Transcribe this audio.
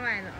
买的